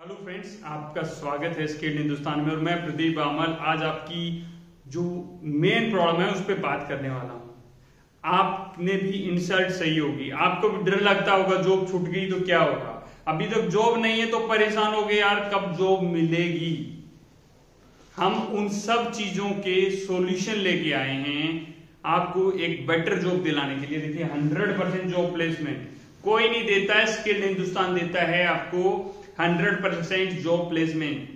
Hello friends, आपका स्वागत है स्किल्ड हिंदुस्तान में और मैं प्रदीप अमल आज आपकी जो मेन प्रॉब्लम है उस पर बात करने वाला हूँ। आपने भी इंसल्ट सही होगी। आपको भी डर लगता होगा जॉब छूट गई तो क्या होगा? अभी तक जॉब नहीं है तो परेशान हो गए यार, कब जॉब मिलेगी? हम उन सब चीज़ों के सॉल्यूशन लेके आए हैं आपको एक बेटर जॉब दिलाने के लिए। देखिए हंड्रेड परसेंट जॉब प्लेसमेंट कोई नहीं देता है स्किल्ड हिंदुस्तान देता है आपको। Hundred percent job placement.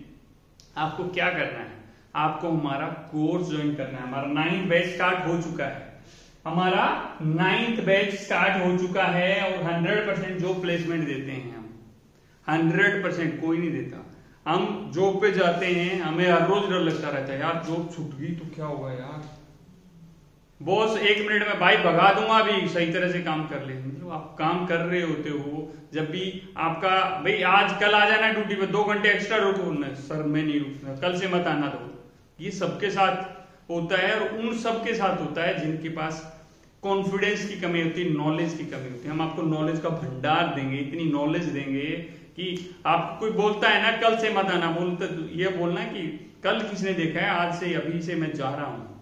आपको क्या करना है? आपको हमारा कोर्स ज्वाइन करना है। हमारा नाइन्थ बैच स्टार्ट हो चुका है। हमारा नाइन्थ बैच स्टार्ट हो चुका है और हंड्रेड परसेंट जॉब प्लेसमेंट देते हैं हम। हंड्रेड परसेंट कोई नहीं देता। हम जॉब पे जाते हैं, हमें हर रोज डर लगता रहता है, यार, जॉब छूट गई तो क्या होगा यार? बॉस, एक मिनट में भाई भगा दूँगा अभी, सही तरह से काम कर ले। मतलब आप काम कर रहे होते हो, जब भी आपका, भाई आज कल आ जाना ड्यूटी पे, दो घंटे एक्स्ट्रा रुको। सर, मैं नहीं रुकना कल से मत आना दो। ये सबके साथ होता है और उन सबके साथ होता है जिनके पास कॉन्फिडेंस की कमी होती है नॉलेज की कमी होती है। हम आपको नॉलेज का भंडार देंगे, इतनी नॉलेज देंगे कि आप कोई बोलता है ना, कल से मत आना। बोलते, ये बोलना कि कल किसने देखा है, आज से, अभी से मैं जा रहा हूँ।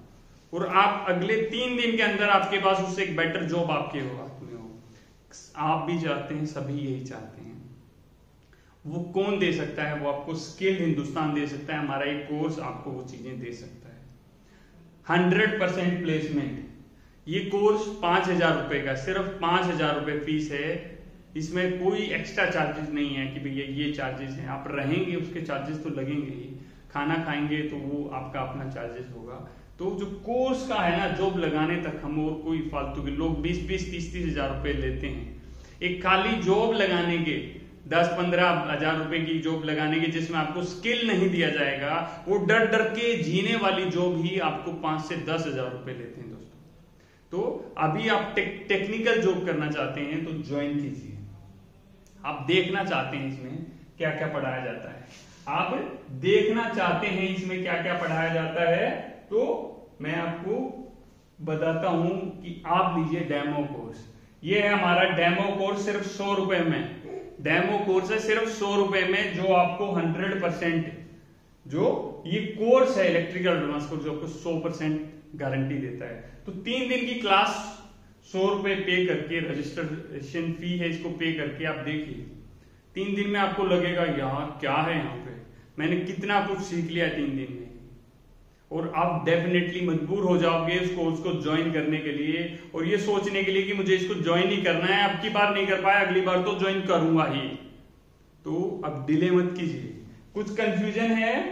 और आप अगले तीन दिन के अंदर आपके पास उससे एक बेटर जॉब आपके हाथ में हो आप भी चाहते हैं, सभी यही चाहते हैं। वो कौन दे सकता है? वो आपको स्किल हिंदुस्तान दे सकता है, हमारा एक कोर्स आपको वो चीज़ें दे सकता है। हंड्रेड परसेंट प्लेसमेंट ये कोर्स पाँच हज़ार रुपए का, सिर्फ़ पाँच हज़ार रुपए फ़ीस है। इसमें कोई एक्स्ट्रा चार्जेस नहीं है कि भैया ये चार्जेस हैं। आप रहेंगे, उसके चार्जेस तो लगेंगे ही। खाना खाएँगे तो वो आपका अपना चार्जेस होगा। तो जो कोर्स का है ना जॉब लगाने तक हम और कोई फालतू के लोग बीस बीस तीस तीस हज़ार रुपए लेते हैं। एक खाली जॉब लगाने के दस पंद्रह हज़ार रुपए की जॉब लगाने की जिसमें आपको स्किल नहीं दिया जाएगा वो डर डर के जीने वाली जॉब ही आपको पाँच से दस हज़ार रुपए लेते हैं दोस्तों। तो अभी आप टेक, टेक्निकल जॉब करना चाहते हैं तो ज्वाइन कीजिए। आप देखना चाहते हैं इसमें क्या क्या पढ़ाया जाता है। आप देखना चाहते हैं इसमें क्या क्या पढ़ाया जाता है। तो मैं आपको बताता हूँ कि आप लीजिए डेमो कोर्स। ये है हमारा डेमो कोर्स सिर्फ़ सौ रुपए में। डेमो कोर्स है सिर्फ़ सौ रुपए में जो आपको हंड्रेड परसेंट, जो ये कोर्स है इलेक्ट्रिकल एडवांस कोर्स जो आपको सौ परसेंट गारंटी देता है। तो तीन दिन की क्लास सौ रुपए पे करके, रजिस्ट्रेशन फ़ी है इसको पे करके आप देखिए। तीन दिन में आपको लगेगा यहाँ क्या है यहाँ पे? मैंने कितना कुछ सीख लिया तीन दिन में। और आप डेफिनेटली मजबूर हो जाओगे इस कोर्स को ज्वाइन करने के लिए। और ये सोचने के लिए कि मुझे इसको ज्वाइन ही करना है, अब की बार नहीं कर पाया, अगली बार तो ज्वाइन करूँगा ही। तो अब डिले मत कीजिए। कुछ कंफ्यूजन है,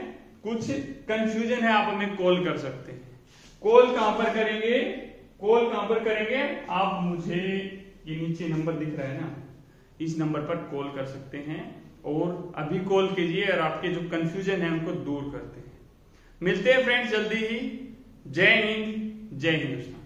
कुछ कंफ्यूजन है, आप हमें कॉल कर सकते हैं। कॉल कहाँ पर करेंगे? कॉल कहाँ पर करेंगे? आप मुझे, ये नीचे नंबर दिख रहा है ना, इस नंबर पर कॉल कर सकते हैं। और अभी कॉल कीजिए और आपके जो कंफ्यूजन है, उनको दूर करते हैं मिलते हैं फ्रेंड्स जल्दी ही। जय हिंद जय हिंदुस्तान